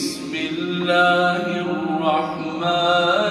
بسم الله الرحمن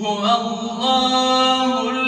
هو الله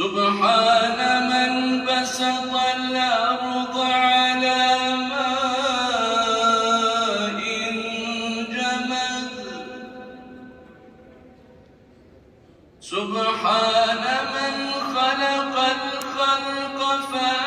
سبحان من بسط الأرض على ماء جمد. سبحان من خلق الخلق فأحصاهم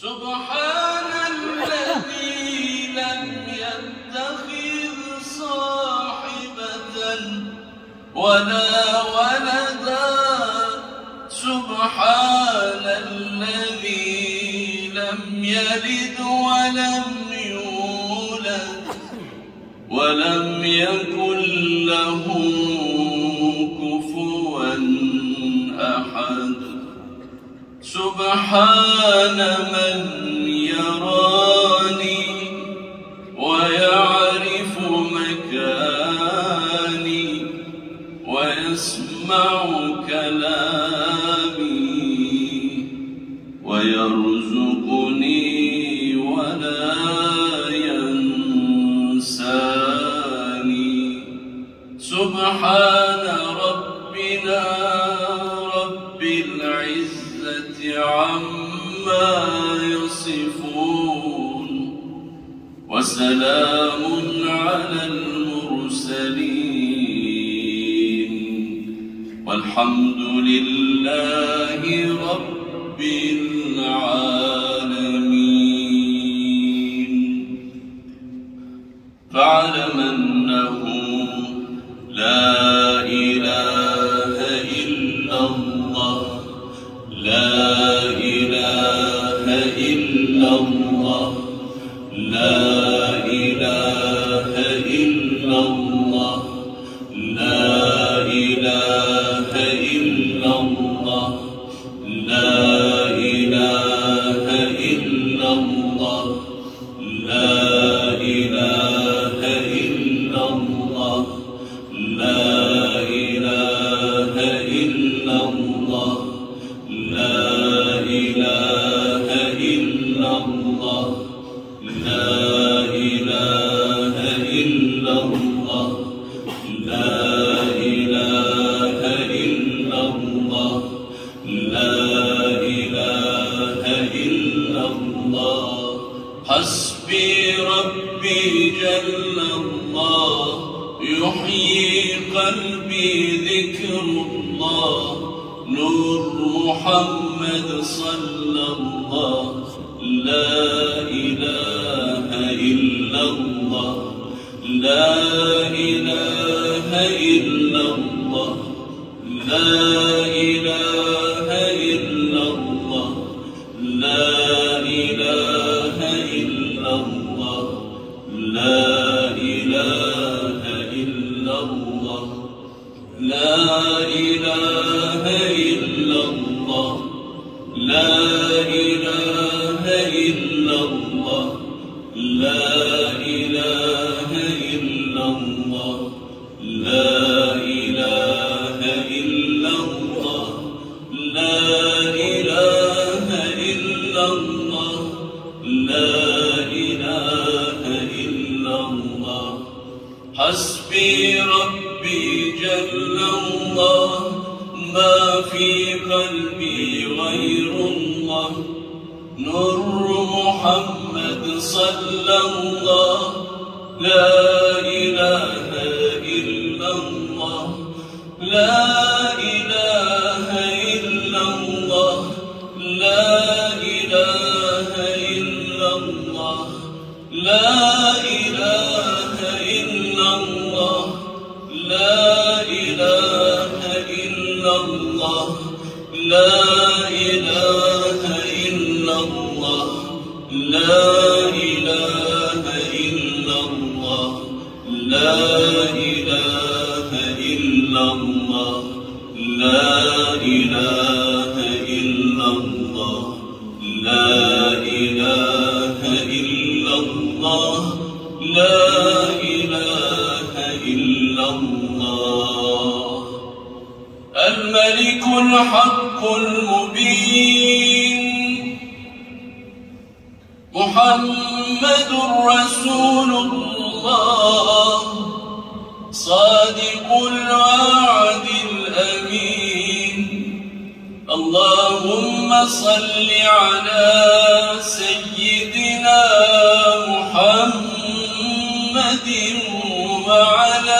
سبحان الذي لم يتخذ صاحبة ولا ولدا. سبحان الذي لم يلد ولم يولد ولم يكن له سبحان من يراني ويعرف مكاني ويسمع كلامي ويرزقني ولا ينساني. سبحان عما يصفون وسلام على المرسلين والحمد لله رب العالمين فاعلم أنه لا ذكر الله نور محمد صلى الله لا إله إلا الله لا إله إلا الله لا إله إلا الله لا إله إلا الله لا إله إلا الله. حسبي قلبي غير الله. نور محمد صلى الله. لا إله إلا الله. لا إله إلا الله. لا إله إلا الله. لا إله إلا الله. لا لا إله إلا الله. لا إله إلا الله. لا إله إلا الله. لا إله إلا الله. لا إله إلا الله. لا إله إلا الله. الملك الحق المبين. محمد رسول الله صادق الوعد الأمين. اللهم صل على سيدنا محمد وعلى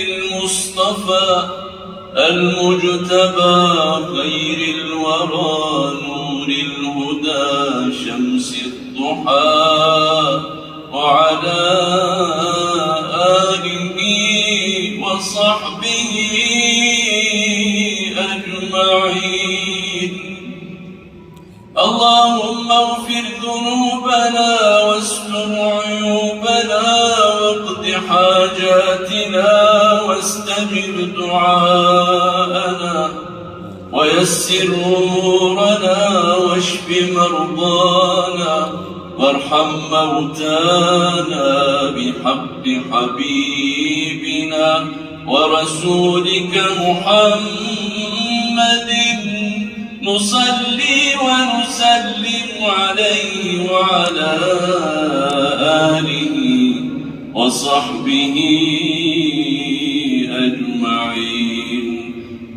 المصطفى المجتبى خير الورى نور الهدى شمس الضحى وعلى آله وصحبه أجمعين. اللهم اغفر ذنوبنا حاجاتنا واستجب دعاءنا ويسر أمورنا واشف مرضانا وارحم موتانا بحق حبيبنا ورسولك محمد نصلي ونسلم عليه وعلى آله وصحبه أجمعين.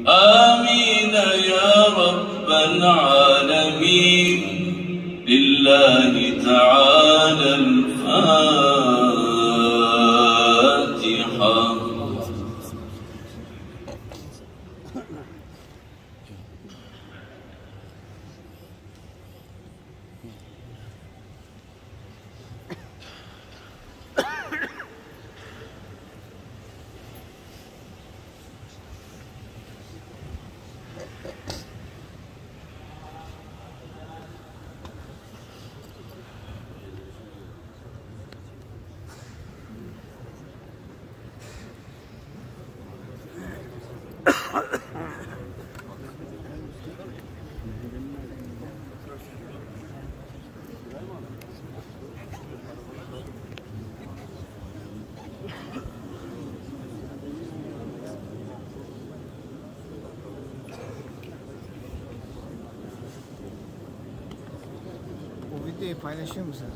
آمين يا رب العالمين. لله تعالى الفاتحة videoyu paylaşır mısınız?